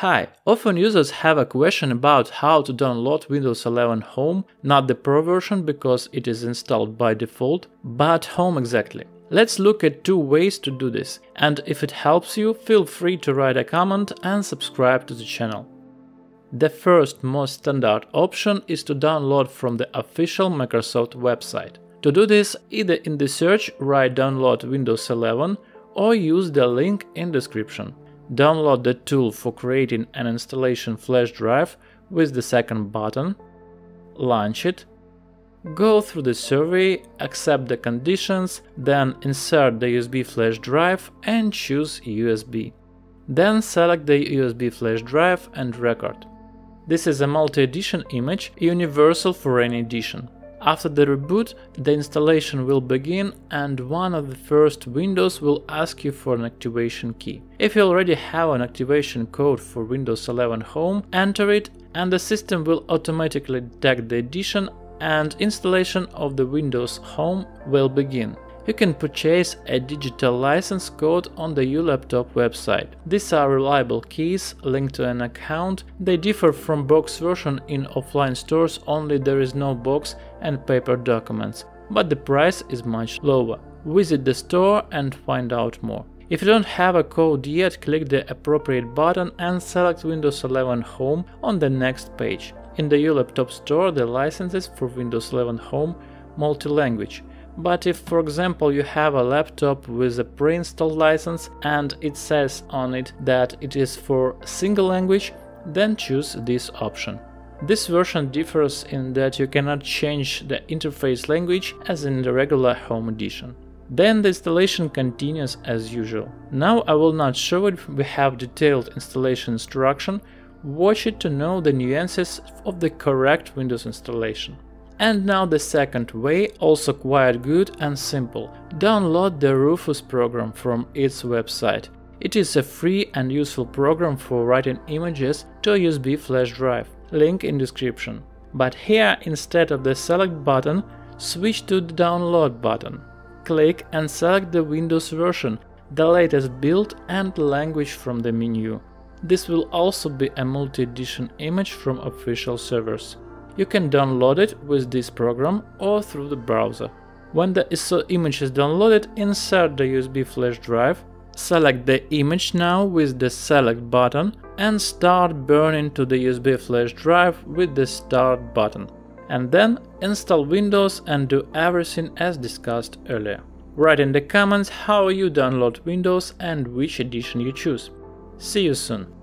Hi, often users have a question about how to download Windows 11 Home, not the Pro version because it is installed by default, but Home exactly. Let's look at two ways to do this, and if it helps you, feel free to write a comment and subscribe to the channel. The first most standard option is to download from the official Microsoft website. To do this, either in the search write download Windows 11 or use the link in description. Download the tool for creating an installation flash drive with the second button, launch it, go through the survey, accept the conditions, then insert the USB flash drive and choose USB. Then select the USB flash drive and record. This is a multi-edition image, universal for any edition. After the reboot, the installation will begin and one of the first windows will ask you for an activation key. If you already have an activation code for Windows 11 Home, enter it and the system will automatically detect the edition and installation of the Windows Home will begin. You can purchase a digital license code on the ULaptop website. These are reliable keys linked to an account. They differ from box version in offline stores, only there is no box and paper documents, but the price is much lower. Visit the store and find out more. If you don't have a code yet, click the appropriate button and select Windows 11 Home on the next page. In the ULaptop store, the licenses for Windows 11 Home multi-language. But if, for example, you have a laptop with a pre-installed license and it says on it that it is for single language, then choose this option. This version differs in that you cannot change the interface language as in the regular Home Edition. Then the installation continues as usual. Now I will not show it, we have detailed installation instruction, watch it to know the nuances of the correct Windows installation. And now the second way, also quite good and simple. Download the Rufus program from its website. It is a free and useful program for writing images to a USB flash drive, link in description. But here, instead of the select button, switch to the download button. Click and select the Windows version, the latest build and language from the menu. This will also be a multi-edition image from official servers. You can download it with this program or through the browser. When the ISO image is downloaded, insert the USB flash drive, select the image now with the select button and start burning to the USB flash drive with the start button. And then install Windows and do everything as discussed earlier. Write in the comments how you download Windows and which edition you choose. See you soon!